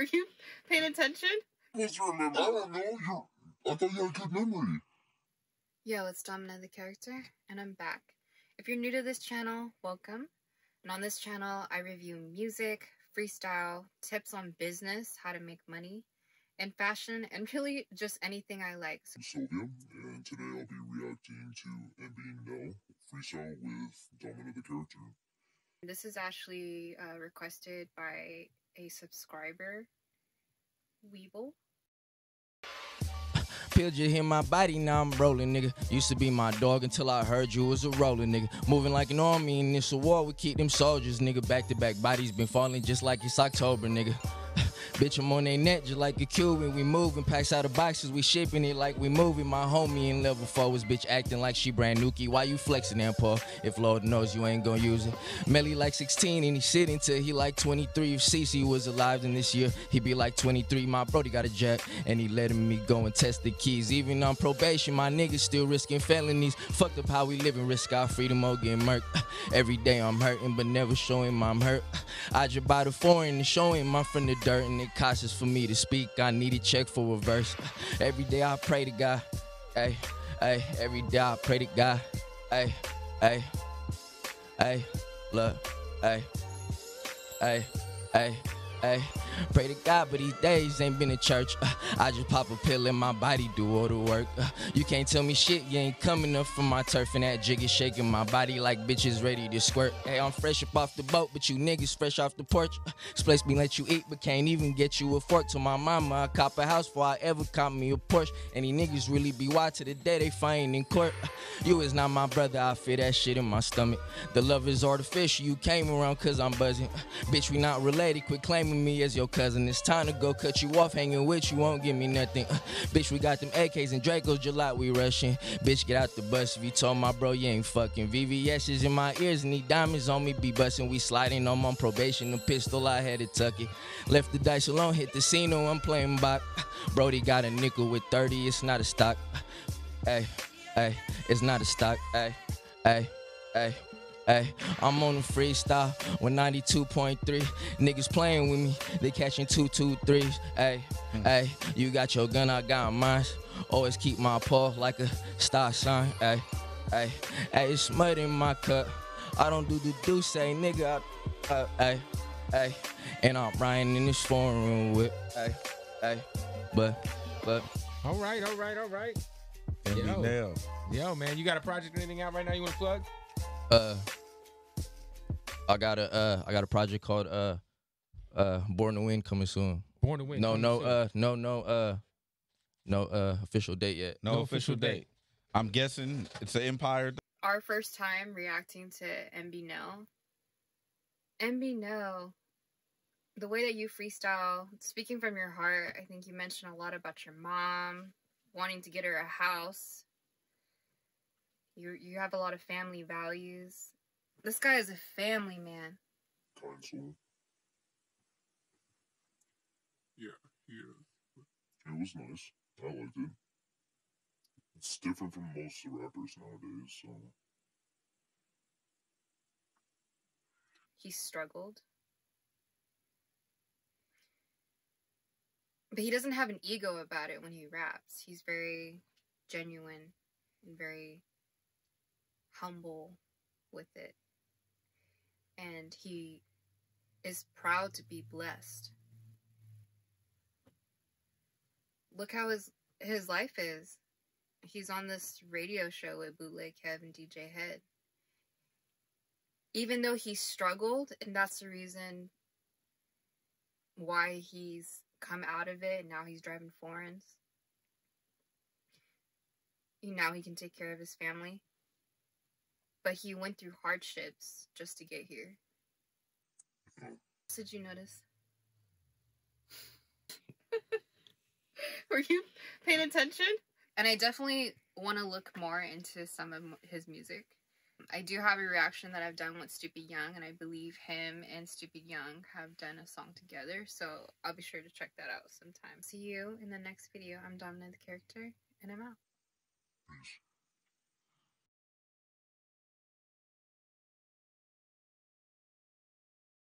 Were you paying attention? What's your remember? I don't know. You, I thought you had good memory. Yo, it's Domina the character, and I'm back. If you're new to this channel, welcome. And on this channel, I review music, freestyle, tips on business, how to make money, and fashion, and really just anything I like. I'm Silvia, and today I'll be reacting to MBNEL freestyle with Domina the character. This is actually uh, requested by a subscriber, Weeble. Peeled you hear my body, now I'm rolling, nigga. Used to be my dog until I heard you was a rolling, nigga. Moving like an army in this war, we keep them soldiers, nigga. Back to back bodies been falling just like it's October, nigga. Bitch, I'm on they net just like a Cuban. We moving packs out of boxes, we shipping it like we moving. My homie in level four was bitch acting like she brand nookie. Why you flexing that Paul? If Lord knows you ain't gonna use it. Melly like 16 and he sitting till he like 23. If CC was alive in this year, he be like 23. My brody got a jet and he letting me go and test the keys. Even on probation, my niggas still risking felonies. Fucked up how we living, risk our freedom or getting murked. Every day I'm hurting, but never showing I'm hurt. I just buy the foreign and show him I'm from the dirt and it cautious for me to speak. I need a check for reverse. Every day I pray to God. Hey, hey, every day I pray to God. Hey, hey, hey, look, hey, hey, hey. Hey, pray to God, but these days ain't been in church. Uh, I just pop a pill and my body do all the work. Uh, you can't tell me shit, you ain't coming up from my turf and that jig is shaking my body like bitches ready to squirt. Hey, I'm fresh up off the boat, but you niggas fresh off the porch. Uh, this place me let you eat, but can't even get you a fork. To my mama, I cop a house before I ever cop me a Porsche. And these niggas really be wild to the day they find in court. Uh, you is not my brother, I feel that shit in my stomach. The love is artificial, you came around cause I'm buzzing. Uh, bitch, we not related, quit claiming me as your cousin. It's time to go cut you off. Hanging with you won't give me nothing. Uh, bitch, we got them AKs and Dracos July, we rushing. Bitch, get out the bus if you told my bro you ain't fucking. VVS is in my ears and these diamonds on me be busting. We sliding, I'm on probation. The pistol, I had to tuck it. Left the dice alone, hit the scene, I'm playing back. Brody got a nickel with 30, it's not a stock. Hey, hey, it's not a stock. Hey, hey, hey. Hey, I'm on the freestyle with 92.3. Niggas playing with me, they catching two, two, threes. Hey, hey, you got your gun, I got mine. Always keep my paw like a star sign. Hey, hey, hey, it's mud in my cup. I don't do the do say, nigga. I, uh, hey, hey, and I'm riding in this foreign room with, hey, hey, but, but. All right, all right, all right. Yo. Yo, man, you got a project or anything out right now you want to plug? Uh, I got a uh, I got a project called uh, uh, Born to Win coming soon. Born to Win. No, no, soon. uh, no, no, uh, no uh, official date yet. No, No official, official date. date. I'm guessing it's an Empire. Our first time reacting to MBNEL. MB No, the way that you freestyle, speaking from your heart, I think you mentioned a lot about your mom, wanting to get her a house. You you have a lot of family values. This guy is a family man. Kind soul. Yeah, he is. It was nice. I liked it. It's different from most of the rappers nowadays, so. He struggled. But he doesn't have an ego about it when he raps. He's very genuine and very humble with it. And he is proud to be blessed. Look how his his life is. He's on this radio show with Bootleg Kev and DJ Hed even though he struggled, and that's the reason why he's come out of it and now he's driving foreigns. Now he can take care of his family. But he went through hardships just to get here. What Did you notice? Were you paying attention? And I definitely want to look more into some of his music. I do have a reaction that I've done with Stupid Young, and I believe him and Stupid Young have done a song together, so I'll be sure to check that out sometime. See you in the next video. I'm Domina the character, and I'm out. Peace.